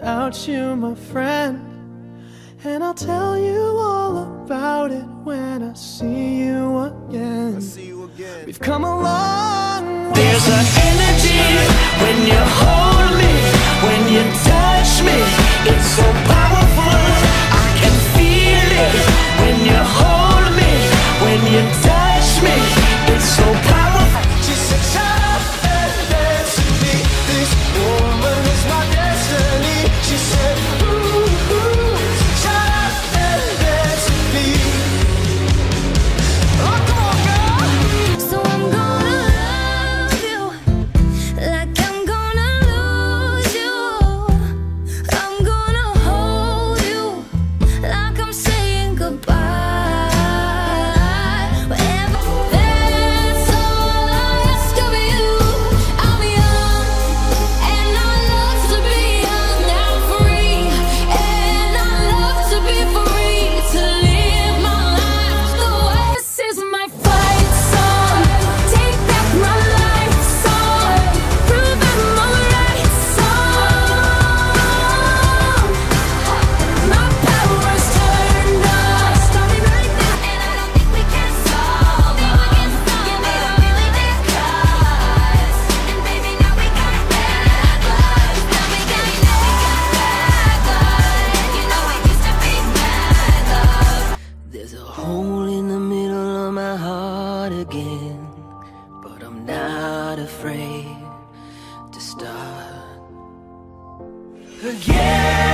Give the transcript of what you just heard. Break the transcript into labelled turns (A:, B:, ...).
A: without you, my friend. And I'll tell you all about it when I see you again.
B: See you again.
A: We've come a long way.
C: There's an hole in the middle of my heart again. But I'm not afraid to start again.